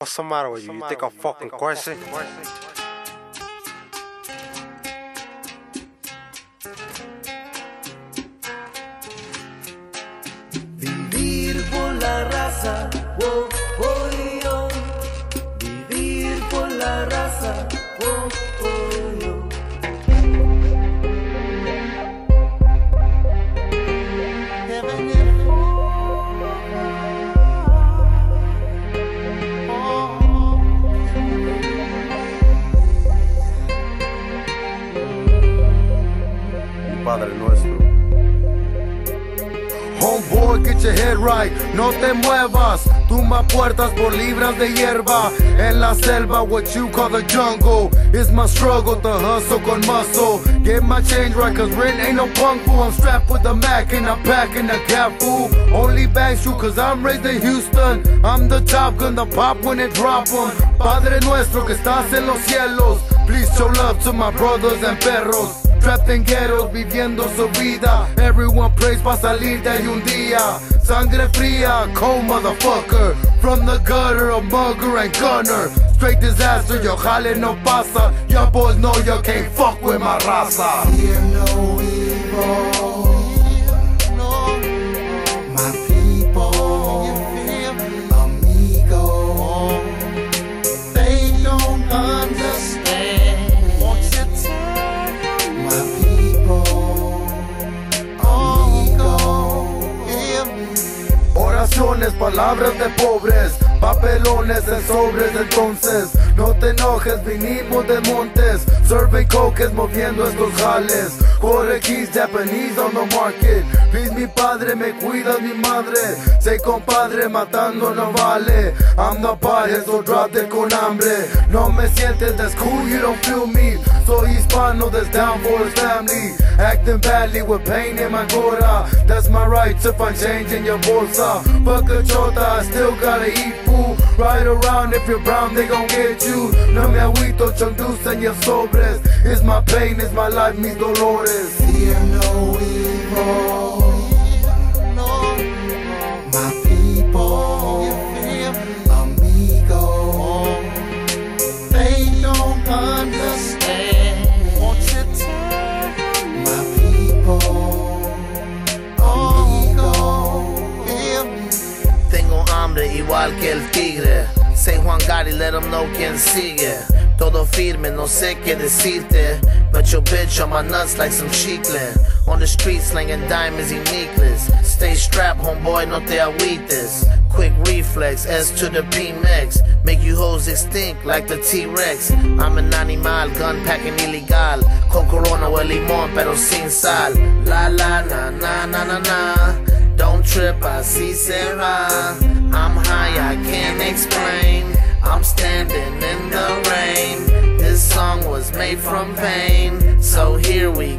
What's the matter with you? You think I'm fucking crazy? Your head right, no te muevas. Tumba puertas por libras de hierba. En la selva, what you call the jungle. Is my struggle, to hustle con muscle. Get my change right, cause rent ain't no punk fool. I'm strapped with a Mac and I'm packing a cap fool. Only bangs you, cause I'm raised in Houston. I'm the top gun, the pop when it drop 'em. Padre nuestro que estás en los cielos. Please show love to my brothers and perros. Trapped in ghettos, viviendo su vida. Everyone prays pa' salir de ahí un día. Sangre fría, cold motherfucker. From the gutter, a mugger and gunner. Straight disaster, yo jale no pasa. Y'all boys know you can't fuck with my raza. Fear no evil. Palabras de pobres, papelones en sobres entonces. No te enojes, vinimos de montes, survey coques moviendo estos jales. Corre keys, Japanese on the market. Please mi padre, me cuida mi madre. Say compadre, matando no vale. I'm the pothead, so drop con hambre. No me sientes, that's cool, you don't feel me. Soy hispano, that's down for his family. Acting badly with pain in my gora. That's my right to find change in your bolsa. Uh. Fuck a chota, I still gotta eat food. Ride around if you're brown, they gon' get you. No me agüito, chondusa en your sobres. It's my pain, it's my life, mis dolores. fear no evil. Hambre igual que el tigre. Say Juan Gotti, let him know quién sigue. Todo firme, no sé qué decirte. But your bitch on my nuts like some chicle. On the street slinging diamonds y necklace. Stay strapped, homeboy, no te agüites. Quick reflex, S to the P-Mex. Make you hoes extinct like the T-Rex. I'm an animal, gun packing illegal. Con corona o limón, pero sin sal. La la na na na na na. Trip, I see Sarah. I'm high, I can't explain. I'm standing in the rain. This song was made from pain. So here we.